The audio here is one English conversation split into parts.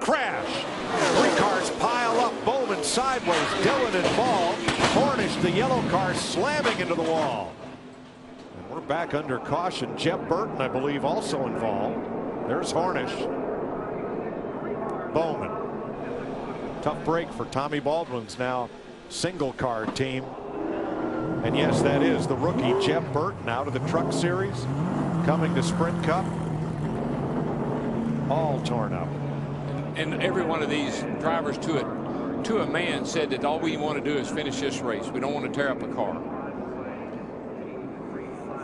crash. Three cars pile up. Bowman sideways. Dillon involved. Hornish, the yellow car, slamming into the wall. And we're back under caution. Jeb Burton, I believe, also involved. There's Hornish. Bowman. Tough break for Tommy Baldwin's now single car team. And yes, that is the rookie Jeb Burton out of the truck series coming to Sprint Cup. All torn up. And, and every one of these drivers to it to a man said that all we want to do is finish this race. We don't want to tear up a car.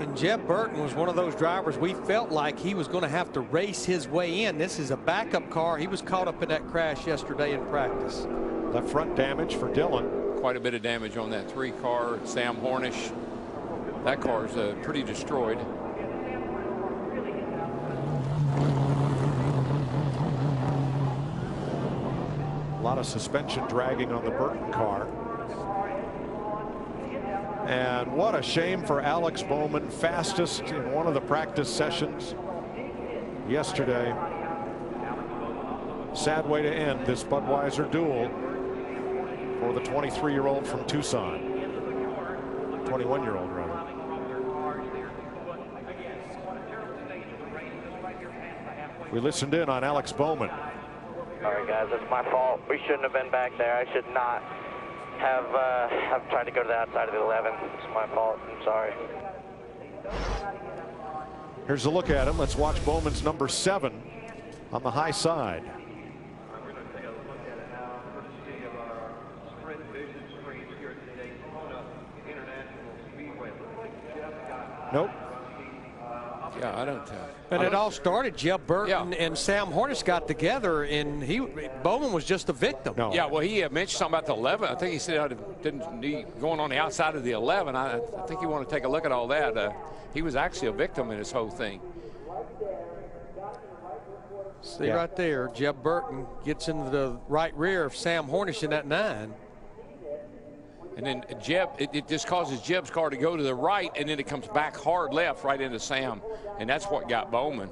And Jeb Burton was one of those drivers we felt like he was going to have to race his way in. This is a backup car. He was caught up in that crash yesterday in practice. Left front damage for Dillon. Quite a bit of damage on that three car. Sam Hornish. That car is uh, pretty destroyed. Lot of suspension dragging on the Burton car. And what a shame for Alex Bowman, fastest in one of the practice sessions yesterday. Sad way to end this Budweiser duel for the 23 year old from Tucson. 21 year old rather. We listened in on Alex Bowman. Right, guys, it's my fault. We shouldn't have been back there. I should not have uh, have tried to go to the outside of the 11. It's my fault. I'm sorry. Here's a look at him. Let's watch Bowman's number seven on the high side. Nope. Yeah, I don't. And I it don't- all started. Jeb Burton Yeah. and Sam Hornish got together, and he Bowman was just a victim. No. Yeah, well, he uh, mentioned something about the 11. I think he said I didn't need going on the outside of the 11. I, I think you want to take a look at all that. Uh, he was actually a victim in this whole thing. See Yeah. right there, Jeb Burton gets into the right rear of Sam Hornish in that nine. And then Jeb, it, it just causes Jeb's car to go to the right, and then it comes back hard left right into Sam. And that's what got Bowman.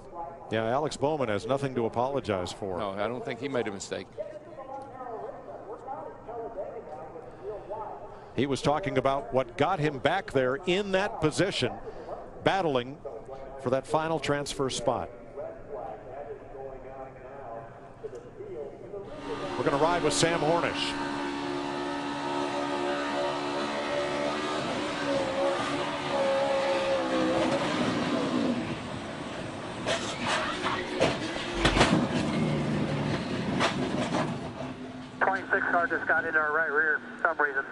Yeah, Alex Bowman has nothing to apologize for. No, I don't think he made a mistake. He was talking about what got him back there in that position, battling for that final transfer spot. We're going to ride with Sam Hornish. Car just got into our right rear for some reason.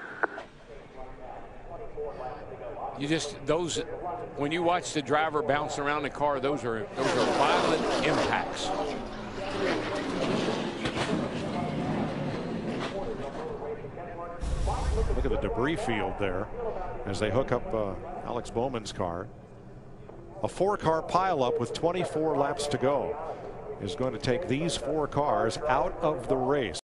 You just those when you watch the driver bounce around the car, those are those are violent impacts. Look at the debris field there as they hook up uh, Alex Bowman's car. A four car pileup with 24 laps to go is going to take these four cars out of the race.